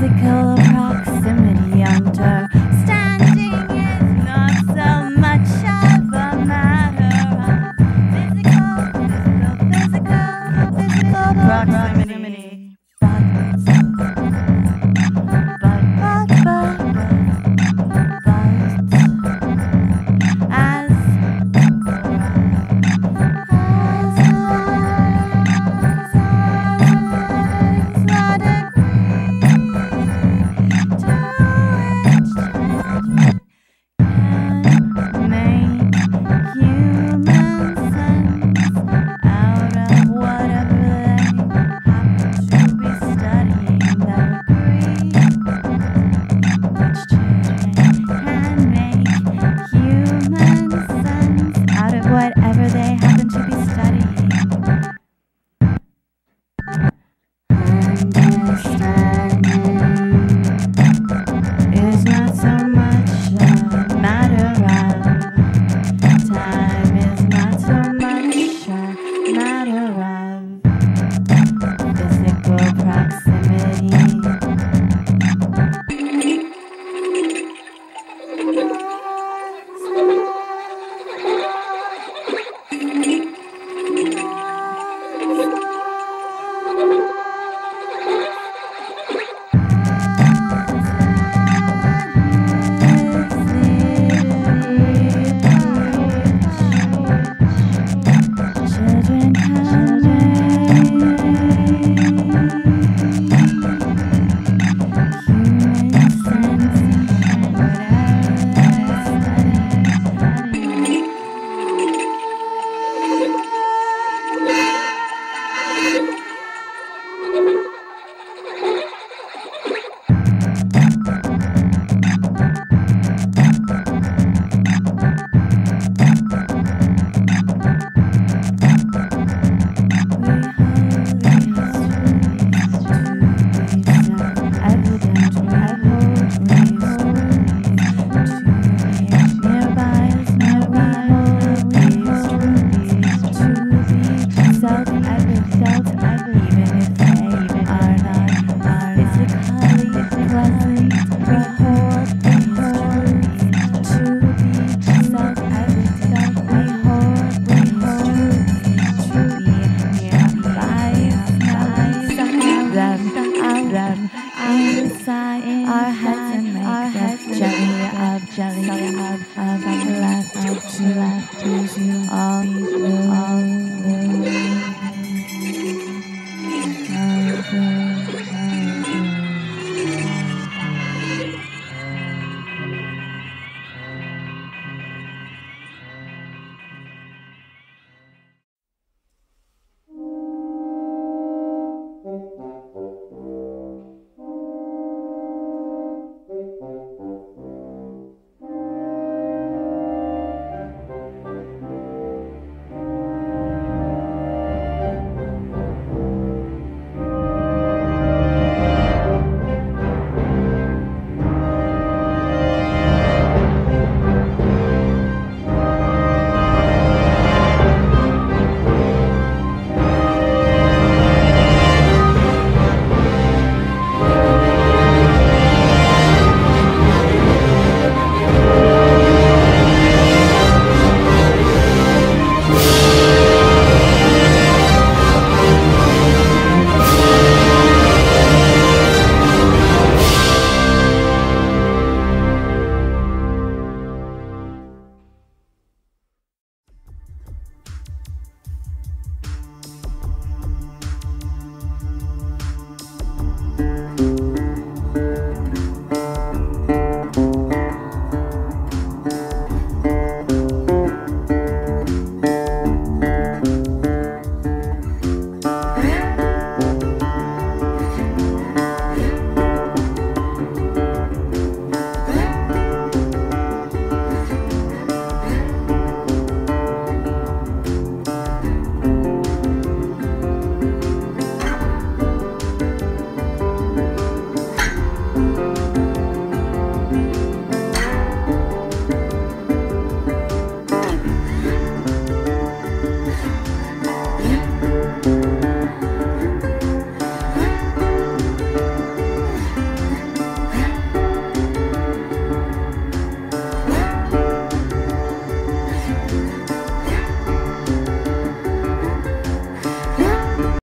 physical rock. Jelly jelly of, of, of left to left